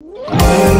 Música